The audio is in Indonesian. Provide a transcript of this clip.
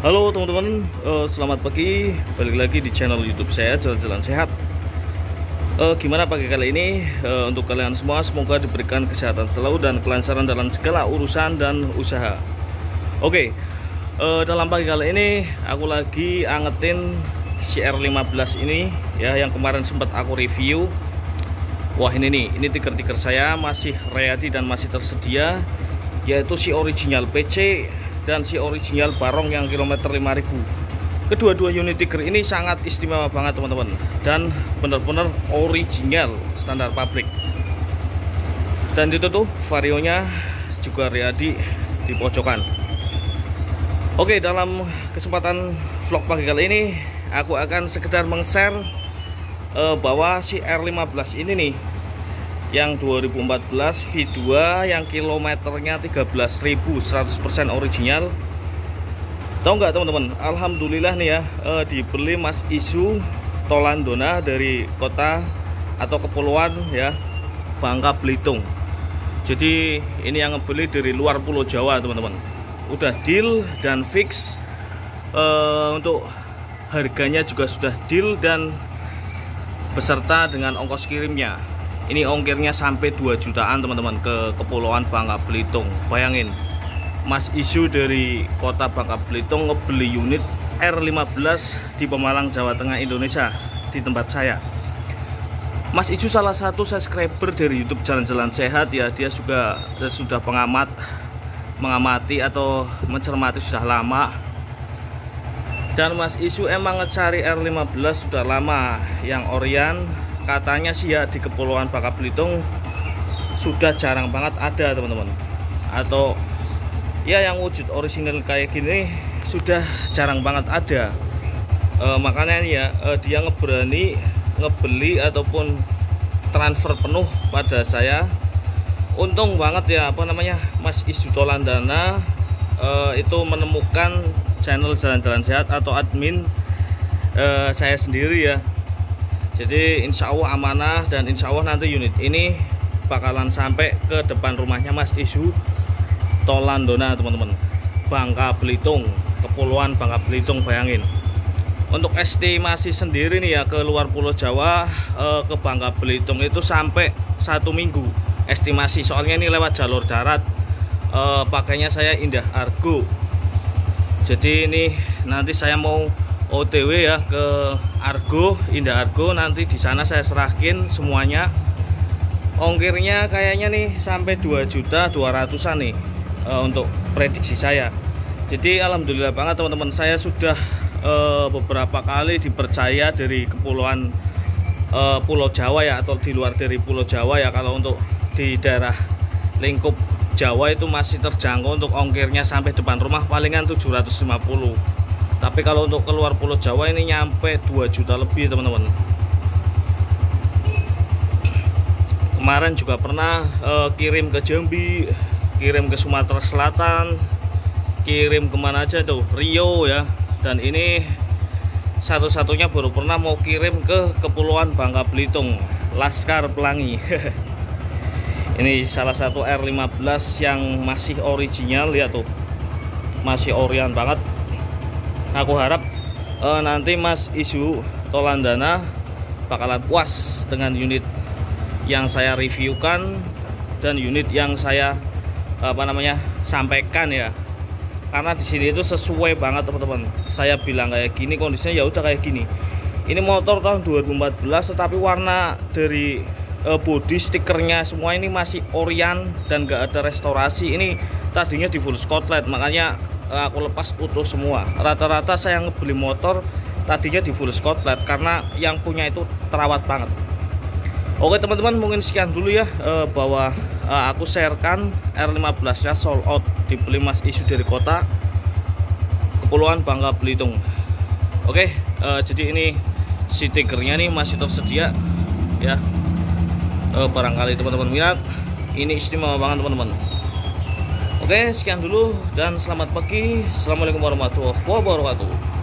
Halo teman-teman, uh, selamat pagi. Balik lagi di channel YouTube saya Jalan-Jalan Sehat. Uh, gimana pagi kali ini? Uh, untuk kalian semua, semoga diberikan kesehatan selalu dan kelancaran dalam segala urusan dan usaha. Oke, okay, uh, dalam pagi kali ini aku lagi angetin CR15 ini ya yang kemarin sempat aku review. Wah ini nih, ini tiker-tiker saya masih ready dan masih tersedia yaitu si original PC dan si original Barong yang kilometer 5000 kedua-dua unit Tiger ini sangat istimewa banget teman-teman. Dan benar-benar original standar pabrik dan itu tuh varionya juga ready di pojokan. Oke dalam kesempatan vlog pagi kali ini aku akan sekedar meng-share uh, bahwa si R15 ini nih yang 2014 V2 yang kilometernya 13.100% original. Tahu nggak teman-teman? Alhamdulillah nih ya eh, dibeli Mas Isu Tolandona dari kota atau kepulauan ya Bangka Belitung. Jadi ini yang ngebeli dari luar pulau Jawa teman-teman. Udah deal dan fix eh, untuk harganya juga sudah deal dan beserta dengan ongkos kirimnya ini ongkirnya sampai 2 jutaan teman-teman ke Kepulauan Bangka Belitung. Bayangin Mas Isu dari kota Bangka Belitung ngebeli unit R15 di Pemalang Jawa Tengah Indonesia di tempat saya. Mas Isu salah satu subscriber dari YouTube Jalan-Jalan Sehat. Ya dia juga sudah pengamat mengamati atau mencermati sudah lama. Dan Mas Isu emang ngecari R15 sudah lama. Yang Orion katanya sih ya di Kepulauan Bangka Belitung sudah jarang banget ada teman-teman. Atau ya yang wujud original kayak gini sudah jarang banget ada. E, makanya ya e, dia ngeberani ngebeli ataupun transfer penuh pada saya. Untung banget ya apa namanya Mas Isu Tolandana e, itu menemukan channel jalan-jalan sehat atau admin e, saya sendiri ya jadi insya Allah amanah dan insya Allah nanti unit ini bakalan sampai ke depan rumahnya Mas Isu Tolandona teman-teman. Bangka Belitung Kepulauan Bangka Belitung bayangin. Untuk estimasi sendiri nih ya ke luar Pulau Jawa eh, ke Bangka Belitung itu sampai satu minggu estimasi. Soalnya ini lewat jalur darat. Eh, pakainya saya Indah Argo. Jadi ini nanti saya mau OTW ya ke Argo, Indah Argo nanti di sana saya serahkin semuanya. Ongkirnya kayaknya nih sampai 2 juta 200-an nih e, untuk prediksi saya. Jadi alhamdulillah banget teman-teman saya sudah e, beberapa kali dipercaya dari kepulauan e, Pulau Jawa ya atau di luar dari Pulau Jawa ya kalau untuk di daerah lingkup Jawa itu masih terjangkau untuk ongkirnya sampai depan rumah palingan 750 tapi kalau untuk keluar pulau Jawa ini nyampe 2 juta lebih teman-teman. Kemarin juga pernah uh, kirim ke Jambi kirim ke Sumatera Selatan kirim ke mana aja tuh Rio ya. Dan ini satu-satunya baru pernah mau kirim ke Kepulauan Bangka Belitung Laskar Pelangi. Ini salah satu R15 yang masih original lihat tuh. Masih orian banget aku harap uh, nanti Mas Isu Tolandana bakalan puas dengan unit yang saya reviewkan dan unit yang saya apa namanya sampaikan ya. Karena di sini itu sesuai banget teman-teman. Saya bilang kayak gini kondisinya ya udah kayak gini. Ini motor tahun 2014 tetapi warna dari uh, body stikernya semua ini masih Orion dan gak ada restorasi. Ini tadinya di full Scotland makanya aku lepas utuh semua. Rata-rata saya ngebeli motor tadinya di full Scotland karena yang punya itu terawat banget. Oke teman-teman mungkin sekian dulu ya eh, bahwa eh, aku sharekan R15 ya sold out dibeli mas isu dari kota Kepulauan Bangka Belitung. Oke jadi ini si tigernya nih masih tersedia ya. Barangkali teman-teman minat ini istimewa banget teman-teman Oke, sekian dulu dan selamat pagi. Assalamualaikum warahmatullahi wabarakatuh.